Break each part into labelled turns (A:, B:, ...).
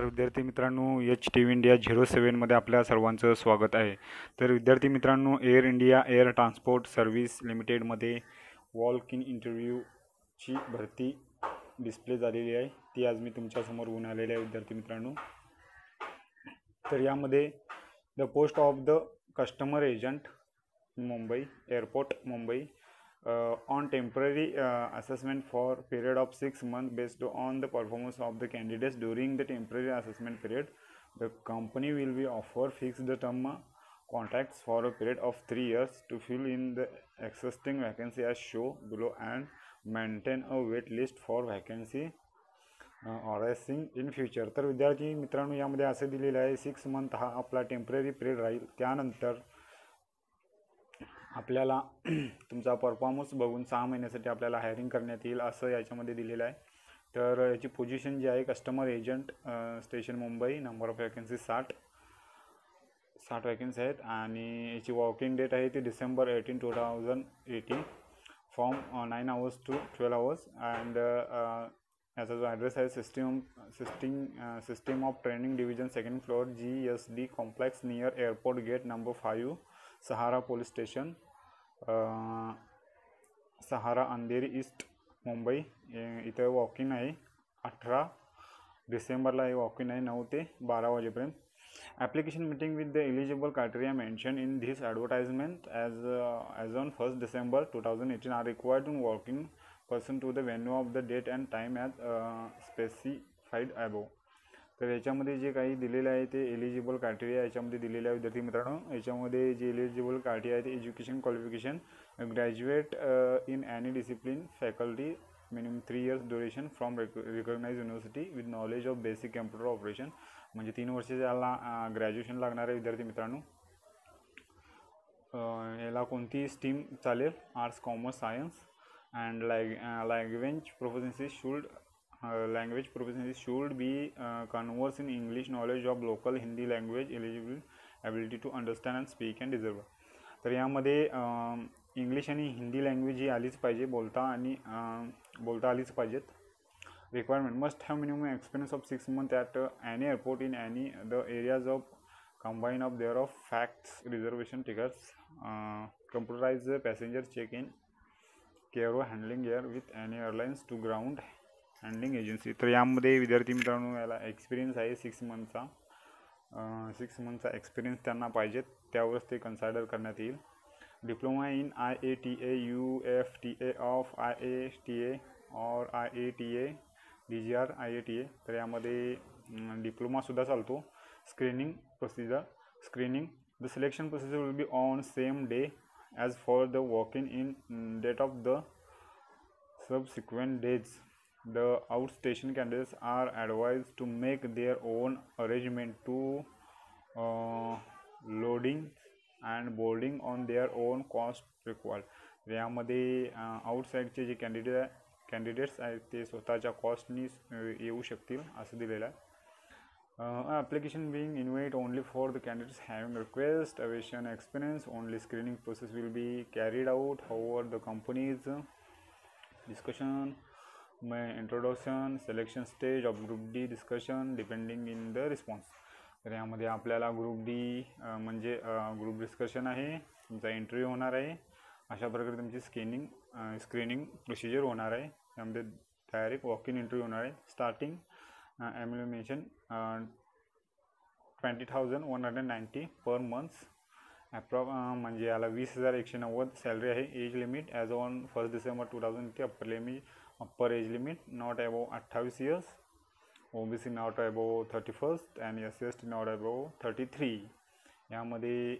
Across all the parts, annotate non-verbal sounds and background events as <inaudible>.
A: नमस्कार. विद्यार्थी मित्रांनो H T V India zero सेवनमध्ये आपल्या सर्वांचं स्वागत आहे. तर विद्यार्थी मित्रांनो air India air transport service लिमिटेडमध्ये वॉल्क इन इंटरव्ह्यूची भरती डिस्प्ले झालेली आहे. ती आज मी तुमच्यासमोर घेऊन आलेली आहे विद्यार्थी मित्रांनो. तर यामध्ये the post of the customer agent Mumbai airport Mumbai. Uh, on temporary uh, assessment for period of six months based on the performance of the candidates during the temporary assessment period the company will be offer fixed term contracts for a period of three years to fill in the existing vacancy as show below and maintain a wait list for vacancy arising in future तर विद्यार्थी मित्रांनो यामध्ये असे दिलेले आहे six month हा आपला temporary period राहील त्यानंतर आपल्याला <clears throat> तुमचा परफॉर्मन्स बघून सहा महिन्यासाठी आपल्याला हायरिंग करण्यात येईल असं याच्यामध्ये दिलेलं आहे. तर याची पोझिशन जी आहे customer agent station Mumbai number of vacancy साठ. साठ वॅकन्सी आहेत आणि याची वॉकिंग डेट आहे ती December eighteen two thousand eighteen from nine hours to twelve hours and याचा जो ॲड्रेस आहे system system system of training division second floor G S D complex near airport gate number five Sahara police station Sahara Andheri east Mumbai इथं walking आहे अठरा डिसेंबरला हे walking आहे नऊ ते बारा वाजेपर्यंत. Application meeting with the eligible criteria mention in this advertisement as as on first December two thousand eighteen are required to walking person to the venue of the date and time as specified above तर याच्यामध्ये जे काही दिलेलं आहे ते eligible criteria याच्यामध्ये दिलेलं आहे. विद्यार्थी मित्रांनो याच्यामध्ये जे एलिजिबल क्रायटेरिया आहे ते education qualification graduate in any discipline faculty minimum three years duration from recognise university with knowledge of basic computer operation म्हणजे तीन वर्ष याला uh, ग्रॅज्युएशन लागणार आहे विद्यार्थी मित्रांनो. Uh, याला कोणती स्ट्रीम चालेल? Arts commerce science and lag language proficiency should language proficiency should be converse in English knowledge of local Hindi language eligible ability to understand and speak and deserve तर यामध्ये English आणि Hindi language ही आलीच पाहिजे बोलता आणि बोलता आलीच पाहिजेत. Requirement must have minimum experience of six month at any airport in any the areas of combine of there of facts reservation tickets computerise passenger check in cargo handling air with any airlines to ground handling agency तर यामध्ये विद्यार्थी मित्रांनो याला experience आहे six मंथचा six मंथचा experience त्यांना पाहिजेत. त्यावरच ते कन्सिडर करण्यात येईल. Diploma in I A T A U F T A of I A T A or I A T A D G R I A T A तर यामध्ये डिप्लोमासुद्धा चालतो. Screening procedure screening the selection procedure will be on same day as for the walking in date of the subsequent days the outstation candidates are advised to make their own arrangement to uh, loading and boarding on their own cost required. यामध्ये आउटसाईडचे जे candidate candidates आहेत ते स्वतःच्या कॉस्टनी येऊ शकतील असं दिलेलं आहे. Application being invite only for the candidates having request aviation experience only screening process will be carried out however the companies discussion my introduction selection stage of group D discussion depending in the response तर यामध्ये आपल्याला group D म्हणजे group discussion आहे तुमचा interview होणार आहे. अशा प्रकारे तुमची स्कॅनिंग स्क्रीनिंग प्रोसिजर होणार आहे. त्यामध्ये डायरेक्ट वॉक इन इंटरव्ह्यू होणार आहे. Starting emolument twenty thousand one hundred ninety per months approx म्हणजे याला वीस हजार एकशे नव्वद सॅलरी आहे. Age limit as on first December two thousand ते upper limit upper age limit not above अठ्ठावीस years. O B C not above thirty first and S C S T not above thirty three यामध्ये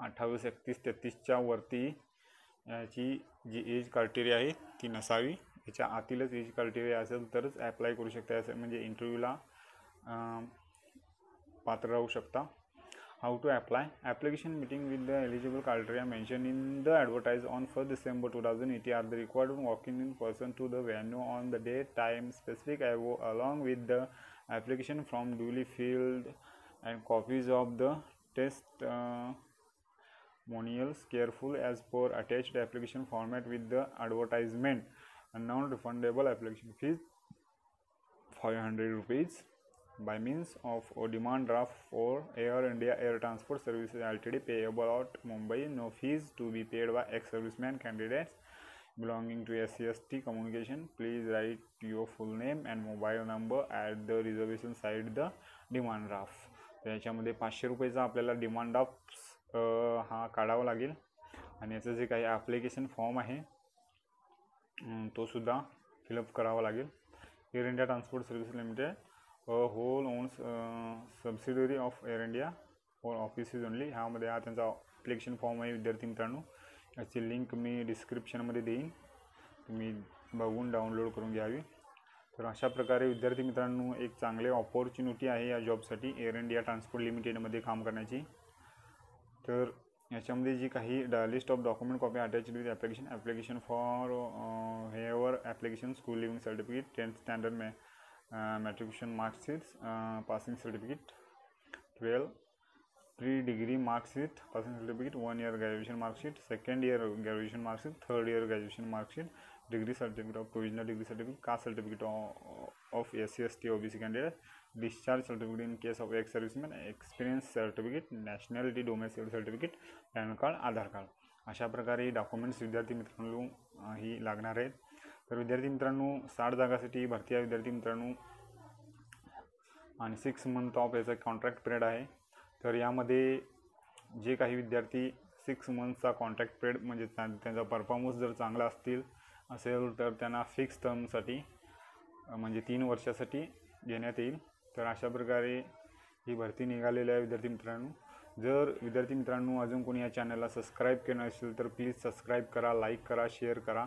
A: अठ्ठावीस एकतीस तेहत्तीसच्या वरती याची जी age criteria आहे ती नसावी. याच्या आतीलच एज क्रायटेरिया असेल तरच ॲप्लाय करू शकता. असं म्हणजे इंटरव्ह्यूला पात्र राहू शकता. how to apply. Application meeting with the eligible criteria mentioned in the advertise on 1st december 2018 are the required walking in person to the venue on the day time specific along with the application from duly filled and copies of the test uh, monials careful as per attached application format with the advertisement. And non-refundable application fees 500 rupees. By means of a demand draft for Air India Air Transport Services Ltd payable at Mumbai. No fees to be paid by ex-serviceman candidates belonging to SCST communication. Please write your full name and mobile number at the reservation side the demand draft. त्याच्यामध्ये पाचशे रुपयेचा आपल्याला demand draft हा काढावा लागेल आणि याचं जे काही ॲप्लिकेशन फॉर्म आहे अं, तो सुद्धा फिलअप करावा लागेल air India transport service limited whole owns subsidiary of air India for offices only ह्यामध्ये हा त्यांचा ॲप्लिकेशन फॉर्म आहे विद्यार्थी मित्रांनो. याची लिंक मी डिस्क्रिप्शनमध्ये देईन. तुम्ही बघून डाउनलोड करून घ्यावी. तर अशा प्रकारे विद्यार्थी मित्रांनो एक चांगले ऑपॉर्च्युनिटी आहे या जॉबसाठी एअर इंडिया ट्रान्सपोर्ट लिमिटेडमध्ये काम करण्याची. तर याच्यामध्ये जी काही the list of document copy attach with application application for here application school leaving certificate tenth standard ma matriculation marksheets passing certificate twelve pre degree marksheet passing certificate one year graduation marksheet second year graduation marksheet third year graduation marksheet degree certificate of provisional degree certificate caste certificate of S C S T O B C candidate discharge certificate in case of ex serviceman experience certificate nationality domicile certificate PAN card Aadhaar card अशा प्रकारे documents विद्यार्थी मित्रांनो अ, ही लागणार आहेत. तर विद्यार्थी मित्रांनो साठ जागासाठी भरती आहे विद्यार्थी मित्रांनो. आणि सिक्स मंथ ऑफ याचा कॉन्ट्रॅक्ट पिरियड आहे. तर यामध्ये जे काही विद्यार्थी सिक्स मंथचा कॉन्ट्रॅक्ट पिरियड म्हणजे त्या- त्यांचा परफॉर्मन्स जर चांगला असतील असेल तर त्यांना फिक्स टर्मसाठी म्हणजे तीन वर्षासाठी घेण्यात येईल. तर अशा प्रकारे ही भरती निघालेली आहे विद्यार्थी मित्रांनो. जर विद्यार्थी मित्रांनो अजून कोणी या चॅनलला सबस्क्राईब केलं असेल तर प्लीज सबस्क्राईब करा लाईक करा शेअर करा.